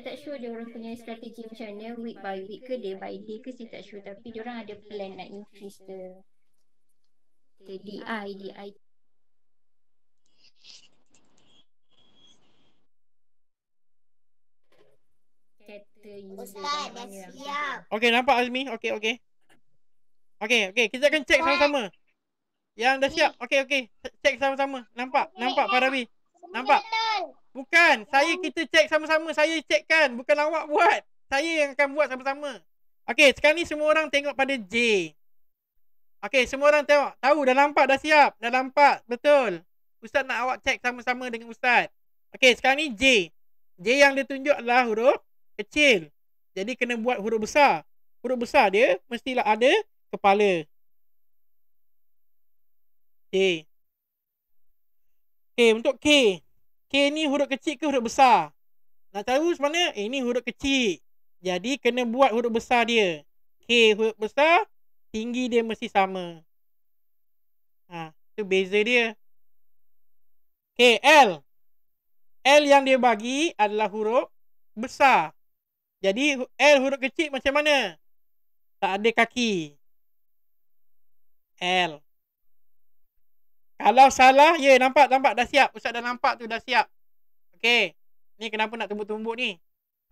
tak sure dia orang punya strategi macam mana week by week ke day by day ke saya tak sure. Tapi dia orang ada plan nak increase the the DI DI kata user Ustaz dah siap. Okey, nampak Azmi? Okey, okey. Okey, okey. Kita akan cek sama-sama. Yang dah siap. Okey, okey. Cek sama-sama. Nampak? Nampak Farabi? Nampak? Bukan. Saya kita cek sama-sama. Saya cekkan. Bukan awak buat. Saya yang akan buat sama-sama. Okey, sekarang ni semua orang tengok pada J. Okey, semua orang tengok. Tahu dah nampak dah siap. Dah nampak. Betul. Ustaz nak awak cek sama-sama dengan Ustaz. Okey, sekarang ni J. J yang dia tunjuk adalah huruf kecil. Jadi kena buat huruf besar. Huruf besar dia mestilah ada kepala. K. K untuk K. K ni huruf kecil ke huruf besar? Nak tahu sebenarnya? Eh, ini huruf kecil. Jadi kena buat huruf besar dia. K huruf besar, tinggi dia mesti sama. Ha, tu beza dia. K, L. L yang dia bagi adalah huruf besar. Jadi L huruf kecil macam mana? Tak ada kaki. L. Kalau salah, ya nampak nampak dah siap. Ustaz dah nampak tu dah siap. Okey. Ni kenapa nak tumbuk-tumbuk ni?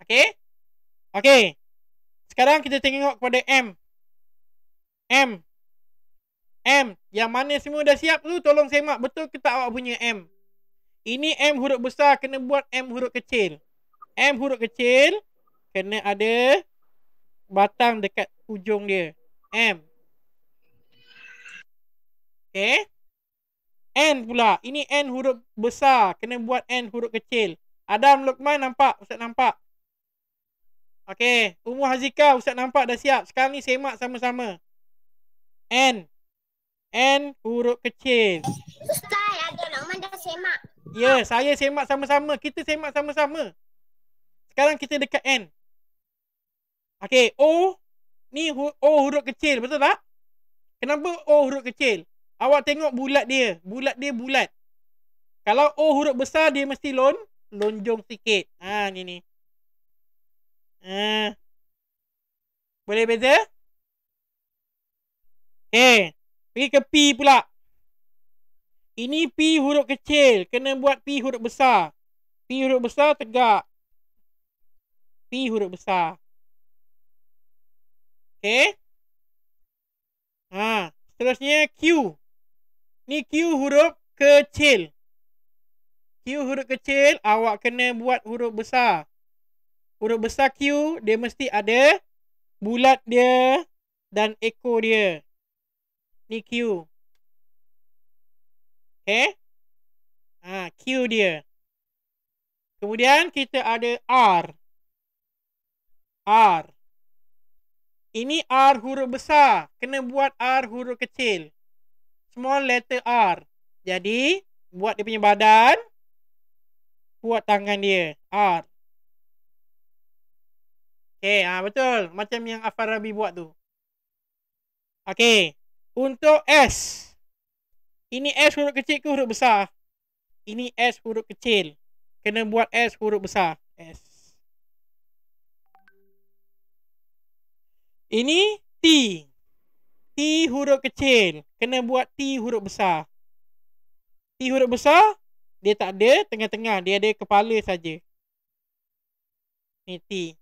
Okey? Okey. Sekarang kita tengok kepada M. M. M. Yang mana semua dah siap tu tolong semak betul ke tak awak punya M. Ini M huruf besar kena buat M huruf kecil. M huruf kecil kena ada batang dekat hujung dia. M. Okay. N pula. Ini N huruf besar. Kena buat N huruf kecil. Adam Luqman nampak? Ustaz nampak? Okay. Umur Hazika Ustaz nampak dah siap. Sekarang ni semak sama-sama. N. N huruf kecil. Ustaz, ada nama dah semak. Ya, saya semak sama-sama. Kita semak sama-sama. Sekarang kita dekat N. Okey, O ni O huruf kecil, betul tak? Kenapa O huruf kecil? Awak tengok bulat dia. Bulat dia bulat. Kalau O huruf besar dia mesti lon lonjong sikit. Ha ni ni. Ha. Boleh beza? Okey. Pergi ke P pula. Ini P huruf kecil. Kena buat P huruf besar. P huruf besar tegak. P huruf besar. Okay. Ha. Seterusnya Q. Ni Q huruf kecil. Q huruf kecil. Awak kena buat huruf besar. Huruf besar Q. Dia mesti ada bulat dia dan ekor dia. Ni Q. Okay. Ha, Q dia. Kemudian kita ada R. R. Ini R huruf besar. Kena buat R huruf kecil. Small letter R. Jadi, buat dia punya badan. Buat tangan dia. R. Okay, ha, betul. Macam yang Afarabi buat tu. Okay. Untuk S. Ini S huruf kecil ke huruf besar? Ini S huruf kecil. Kena buat S huruf besar. S. Ini T. T huruf kecil. Kena buat T huruf besar. T huruf besar, dia tak ada tengah-tengah. Dia ada kepala saja. Ni T.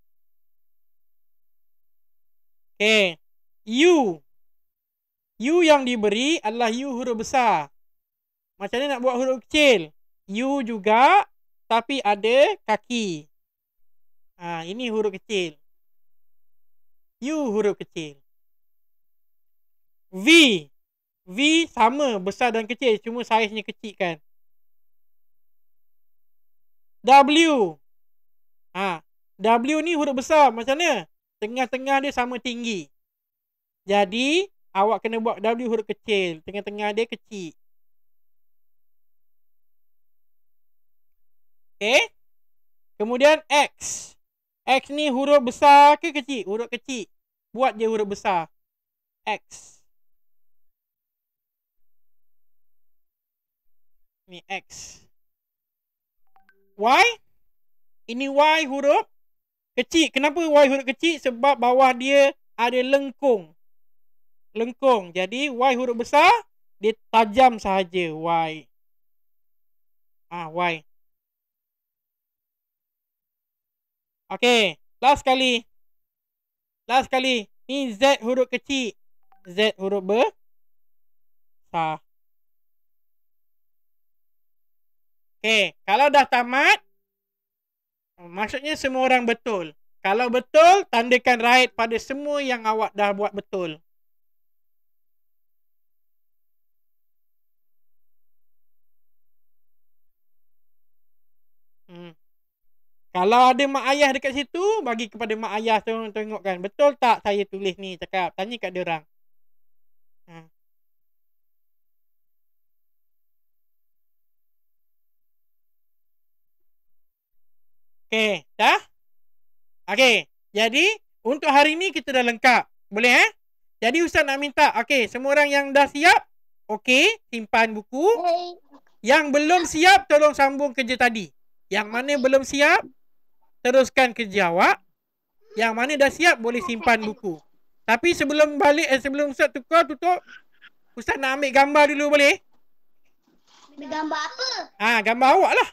Okay. U. U yang diberi adalah U huruf besar. Macam mana nak buat huruf kecil? U juga tapi ada kaki. Ha, ini huruf kecil. U huruf kecil. V. V sama besar dan kecil cuma saiznya kecil kan. W. Ha, W ni huruf besar macam mana? Tengah-tengah dia sama tinggi. Jadi, awak kena buat W huruf kecil. Tengah-tengah dia kecil. Okay. Kemudian X. X ni huruf besar ke kecil? Huruf kecil. Buat je huruf besar. X. Ni X. Y. Ini Y huruf kecil. Kenapa Y huruf kecil? Sebab bawah dia ada lengkung. Lengkung. Jadi Y huruf besar, dia tajam sahaja Y. Ah, Y. Okay. Last kali. Last kali. Ni Z huruf kecil. Z huruf besar. Okay. Kalau dah tamat, maksudnya semua orang betul. Kalau betul, tandakan right pada semua yang awak dah buat betul. Hmm. Kalau ada mak ayah dekat situ, bagi kepada mak ayah tu tengok kan. Betul tak saya tulis ni cakap. Tanya kat dia orang. Ha. Okay, dah? Okay, jadi untuk hari ni kita dah lengkap. Boleh eh? Jadi Ustaz nak minta, okay, semua orang yang dah siap, okay, simpan buku. Yang belum siap, tolong sambung kerja tadi. Yang mana belum siap, teruskan kerja awak. Yang mana dah siap, boleh simpan buku. Tapi sebelum balik, eh, sebelum Ustaz tukar, tutup, Ustaz nak ambil gambar dulu boleh? Ambil gambar apa? Ah, gambar awak lah.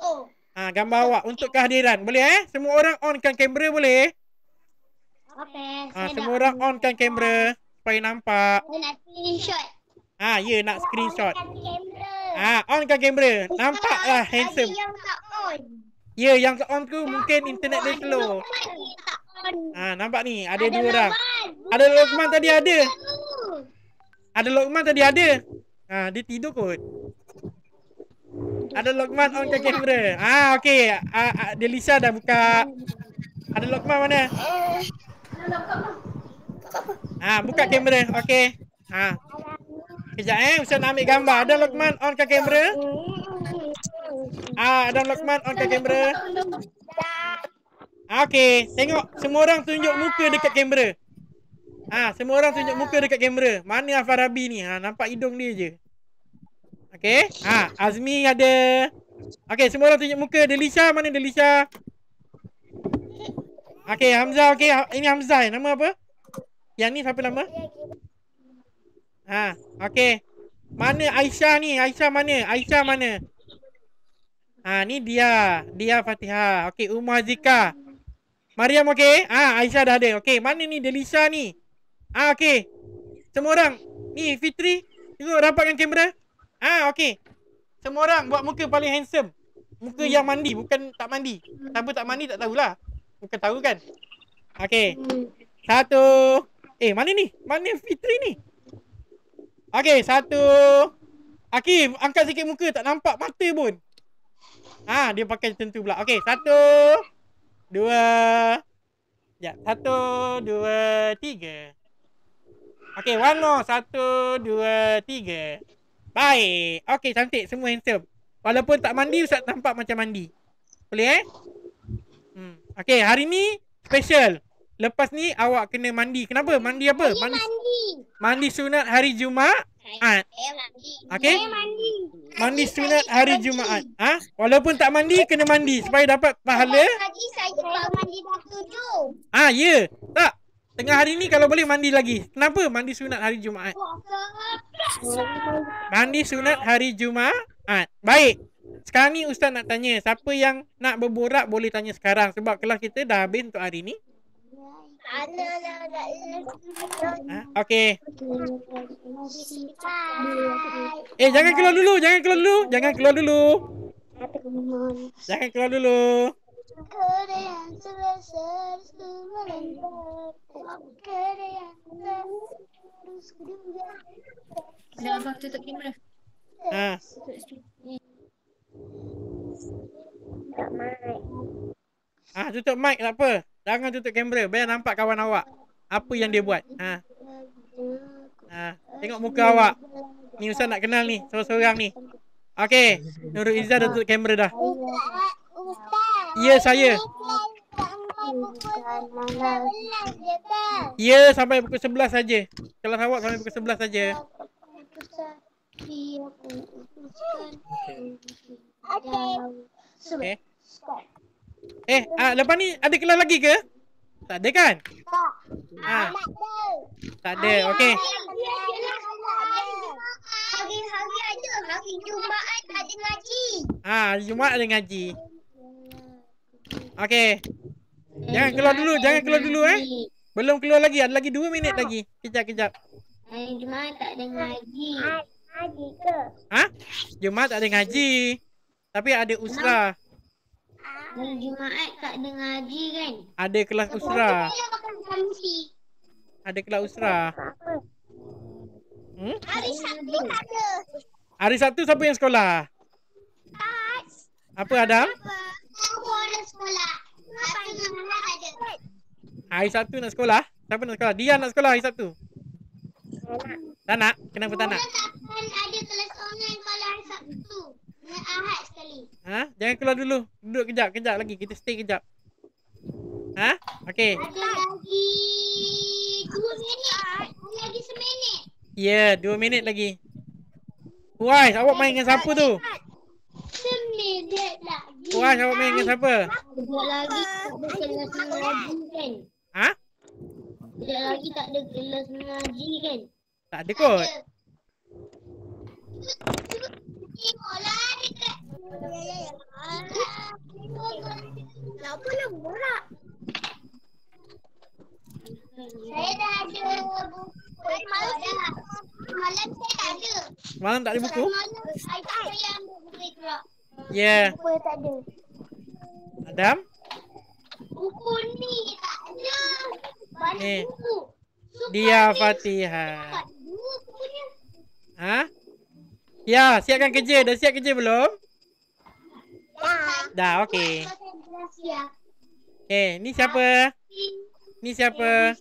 Oh. Ah, gambar awak untuk kehadiran. Boleh eh? Semua orang onkan kamera boleh? Okay. Ah, semua orang onkan kamera supaya nampak. Saya nak screenshot. Ah, ya nak screenshot. Ah, onkan kamera. Nampaklah handsome. Ada yang tak on. Ya, yang ke on tu mungkin internet dia slow. Yang on. Ah, nampak ni ada dua orang. Lukman. Ada Lokman tadi ada. Ada Lokman tadi ada. Ah, dia tidur kot. Ada Lokman onkan kamera. Ah, okey. Ah, ah, Delisa dah buka. Ada Lokman mana? Ah, buka kamera. Okey. Ah. Kejap eh, Ustaz nak ambil gambar. Ada Lokman onkan kamera? Ah, ada Lokman onkan kamera. Ah, Okey, tengok semua orang tunjuk muka dekat kamera. Ah, semua orang tunjuk muka dekat kamera. Mana Afarabi ni? Ha, nampak hidung dia je. Okey. Ah, Azmi ada. Okey, semua orang tunjuk muka. Delisha mana Delisha? Okey, Hamzah okey. Ha- Ini Hamzah. Nama apa? Yang ni siapa nama? Ha, okey. Mana Aisyah ni? Aisyah mana? Aisyah mana? Ha, ni dia. Dia Fatihah. Okey, Umar Zika. Mariam okey? Ah, Aisyah dah ada. Okey, mana ni Delisha ni? Ah, okey. Semua orang. Ni Fitri. Tengok rapatkan kamera. Ah, okey. Semua orang buat muka paling handsome. Muka yang mandi, bukan tak mandi. Siapa tak mandi tak tahulah. Bukan tahu kan? Okey. Satu. Eh, mana ni? Mana Fitri ni? Okey, satu. Hakim, angkat sikit muka. Tak nampak mata pun. Ah, dia pakai tentu pula. Okey, satu. Dua. Ya, satu, dua, tiga. Okey, one more. Satu, dua, tiga. Baik. Okey, cantik. Semua handsome. Walaupun tak mandi, Ustaz nampak macam mandi. Boleh eh? Hmm. Okey, hari ni special. Lepas ni awak kena mandi. Kenapa? Mandi apa? Mandi Mandi. mandi sunat hari Jumaat. Saya mandi. Okey. Saya mandi. mandi sunat hari Jumaat. Ah, walaupun tak mandi kena mandi supaya dapat pahala. Tadi saya baru mandi dah tujuh. Ah, ya. Tak. Tengah hari ni kalau boleh mandi lagi. Kenapa? Mandi sunat hari Jumaat. Mandi sunat hari Jumaat. Baik. Sekarang ni Ustaz nak tanya. Siapa yang nak berborak boleh tanya sekarang. Sebab kelas kita dah habis untuk hari ni. Ada lah, tak Ha? Okey. Eh jangan keluar dulu, jangan keluar dulu, jangan keluar dulu. Jangan keluar dulu. Dah abang tutup kamera. Ha. Tutup stream. Tak mai. Ah ha, tutup mic tak apa. Jangan tutup kamera, biar nampak kawan awak. Apa yang dia buat. Ha. Ha, tengok muka awak. Ni Ustaz nak kenal ni, seorang-seorang ni. Okey, Nurul Izzah dah tutup kamera dah. Ustaz. Ya, saya. Ya, sampai pukul 11 saja. Kelas awak sampai pukul 11 saja. Okey. Eh, ah, lepas ni ada kelas lagi ke? Tak ada kan? Ha, tak ada. Okey. Hari-hari ada. Hari Jumaat ada ngaji. Ha, hari Jumaat ada ngaji. Okey. Jangan keluar dulu, jangan keluar dulu eh. Belum keluar lagi, ada lagi 2 minit lagi. Kejap, kejap. Hari Jumaat tak ada ngaji. Ngaji ke? Ha? Jumaat tak ada ngaji. Tapi ada usrah. Hari Jumaat tak ada ngaji kan? Ada kelas samsi. Ada kelas usrah. Hmm? Hari Sabtu tak ada. Hari Sabtu siapa yang sekolah? Apa Adam? Aku ada sekolah. Hari Sabtu nak sekolah? Siapa nak sekolah? Dia nak sekolah hari Sabtu. Tak nak? Kenapa tak nak? Takkan ada kelas online kalau hari Sabtu. Ahad sekali. Ha? Jangan keluar dulu. Duduk kejap, kejap lagi. Kita stay kejap. Ha? Okey. Ada lagi dua minit. Ada lagi seminit. Ya, yeah, dua minit lagi. Puas, awak main dengan siapa tu? Seminit lagi. Puas, awak main dengan siapa? Sekejap lagi tak ada kelas mengaji kan? Ha? Sekejap lagi tak ada kelas mengaji kan? Tak ada kot. Tengoklah dekat. Kenapa lah borak? Saya dah ada buku. Malam dah. Malam saya tak ada. Malam tak ada buku? Ya. Yeah. Buku tak ada. Adam? Buku ni tak ada. Banyak Eh, buku. Dia Fatihah. Ha? Ya, siapkan kerja. Dah siap kerja belum? Dah. Dah, okey. Ya. Eh, ni siapa? Ni siapa?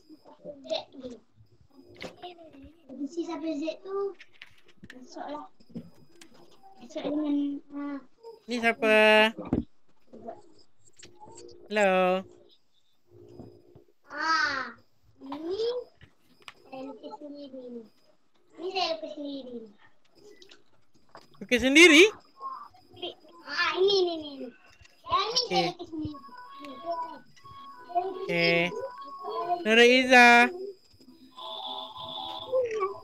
Z sampai Z tu. Dengan ha. Ni siapa? Hello. Ah. Ni saya lukis sendiri ni. Ni saya lukis sendiri. Lukis sendiri? Ah, ini ni ni. ni. Yang ni saya Okey. lukis sendiri. Ni. Okey. Nurul Izzah.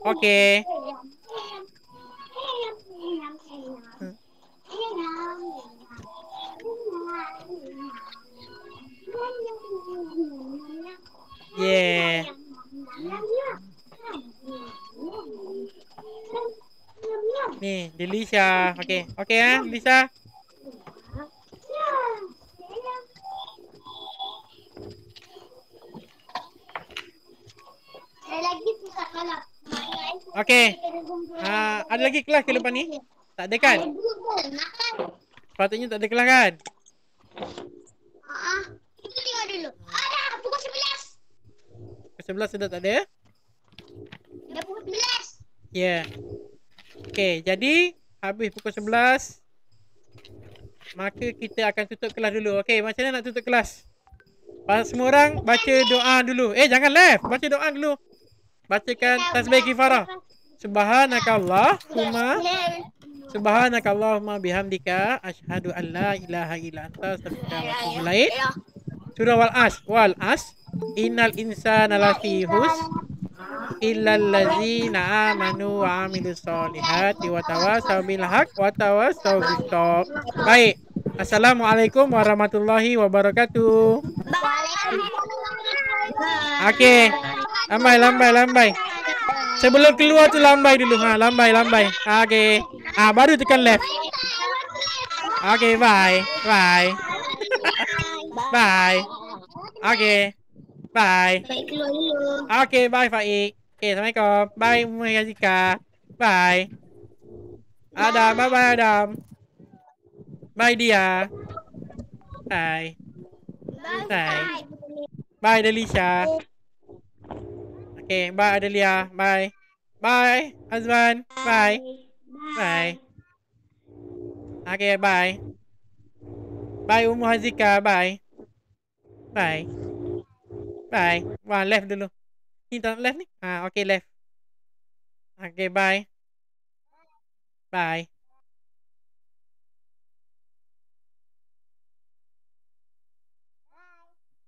Okey. Yeah. Ni, Delisha. Okey. Okey eh, Delisha. Saya lagi susah kalau Okey. Ah, ada lagi kelas ke lepas ni? Tak ada kan? Sepatutnya tak ada kelas kan? Ah, kita tengok dulu. Ada pukul 11. Ke sebelah sudah tak ada? Dah pukul 11. Ya. Yeah. Okey, jadi habis pukul 11 maka kita akan tutup kelas dulu. Okey, macam mana nak tutup kelas? Pas semua orang baca doa dulu. Eh, jangan left. Baca doa dulu. Bacakan tasbih kifarah. Subhanakallahumma Subhanakallahumma bihamdika asyhadu an la ilaha illa anta astaghfiruka wa atubu ilaik. Surah wal as wal as innal insana lafi hus illa allazina amanu wa amilus solihati wa tawasaw bil haq wa tawasaw bis. Baik. Assalamualaikum warahmatullahi wabarakatuh. Waalaikumsalam Okey. Lambai, lambai, lambai. Sebelum keluar tu lambai dulu. Ha, lambai, lambai. Ha, okey. Ah, baru tekan left. Okey, bye. Bye. Bye. Okey. Bye. Baik keluar dulu. Okey, bye Faik. Okey, Assalamualaikum. Bye Yazika. Bye. Adam, bye bye Adam. Bye dia. Bye. Bye. Bye Delisha. Okay, bye Adelia. Bye. Bye Azwan. Bye. Bye. Okay, bye. Bye Ummu Hazika. Bye. Bye. Bye. Wah, left dulu. Ni tak left ni? Ah, okay left. Okay, bye. Bye.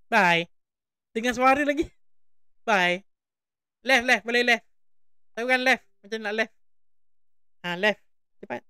Bye. Dengan suara lagi. Bye. Left, left. Boleh left. Tapi bukan left. Macam nak left. Ha, left. Cepat.